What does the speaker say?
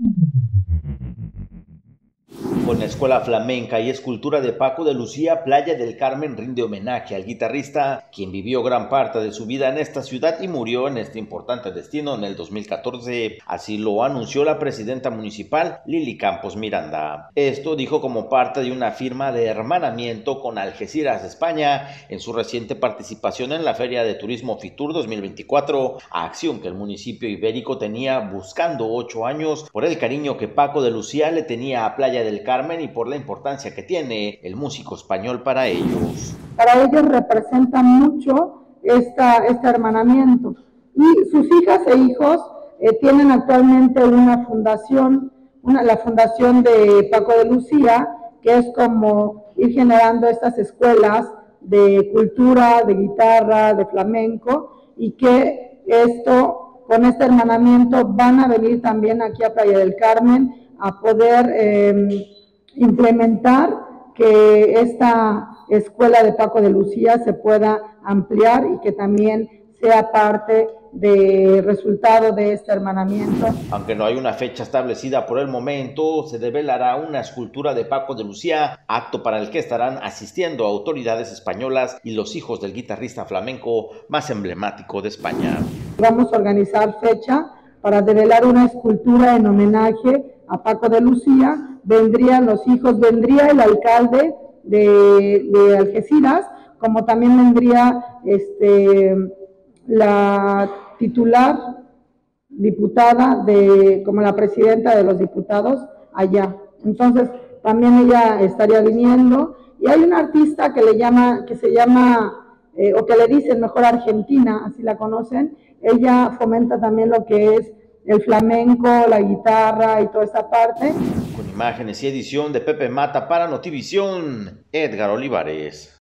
Mm-hmm. Con la Escuela Flamenca y Escultura de Paco de Lucía, Playa del Carmen rinde homenaje al guitarrista, quien vivió gran parte de su vida en esta ciudad y murió en este importante destino en el 2014. Así lo anunció la presidenta municipal Lili Campos Miranda. Esto dijo como parte de una firma de hermanamiento con Algeciras, España, en su reciente participación en la Feria de Turismo Fitur 2024, acción que el municipio ibérico tenía buscando ocho años por el cariño que Paco de Lucía le tenía a Playa del Carmen y por la importancia que tiene el músico español para ellos. Para ellos representa mucho esta, este hermanamiento. Y sus hijas e hijos eh, tienen actualmente una fundación, una, la fundación de Paco de Lucía, que es como ir generando estas escuelas de cultura, de guitarra, de flamenco, y que esto, con este hermanamiento, van a venir también aquí a Playa del Carmen a poder eh, implementar que esta escuela de Paco de Lucía se pueda ampliar y que también sea parte de resultado de este hermanamiento. Aunque no hay una fecha establecida por el momento, se develará una escultura de Paco de Lucía, acto para el que estarán asistiendo autoridades españolas y los hijos del guitarrista flamenco más emblemático de España. Vamos a organizar fecha para develar una escultura en homenaje a Paco de Lucía, vendrían los hijos, vendría el alcalde de, Algeciras, como también vendría este, la titular diputada de, como la presidenta de los diputados allá. Entonces, también ella estaría viniendo. Y hay una artista que le llama, que se llama, eh, o que le dicen mejor Argentina, así la conocen. Ella fomenta también lo que es el flamenco, la guitarra y toda esa parte. Con imágenes y edición de Pepe Mata para Notivisión, Edgar Olivares.